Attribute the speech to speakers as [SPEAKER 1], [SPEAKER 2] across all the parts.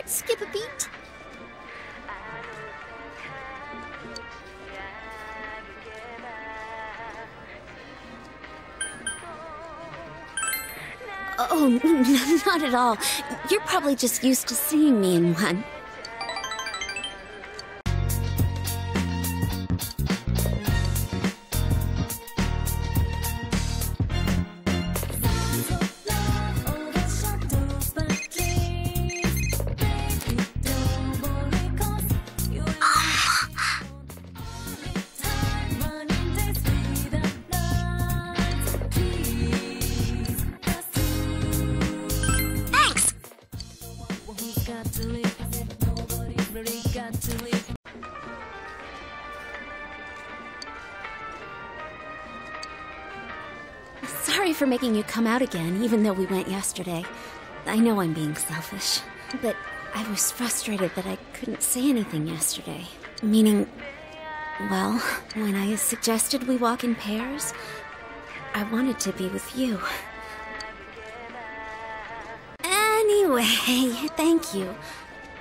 [SPEAKER 1] heart skip a beat? Uh, oh, not at all. You're probably just used to seeing me in one. Sorry for making you come out again, even though we went yesterday. I know I'm being selfish, but I was frustrated that I couldn't say anything yesterday. Meaning, well, when I suggested we walk in pairs, I wanted to be with you. Anyway, thank you.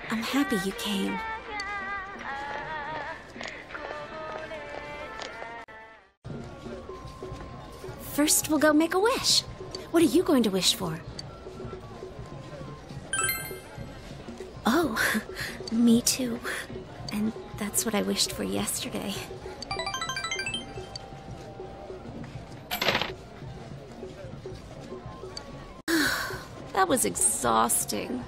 [SPEAKER 1] I'm happy you came. First, we'll go make a wish. What are you going to wish for? Oh, me too. And that's what I wished for yesterday. that was exhausting.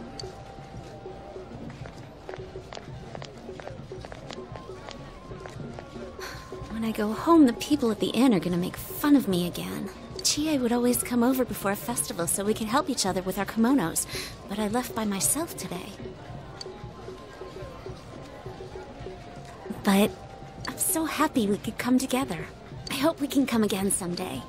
[SPEAKER 1] When I go home, the people at the inn are gonna make fun of me again. Chie would always come over before a festival so we could help each other with our kimonos, but I left by myself today. But I'm so happy we could come together. I hope we can come again someday.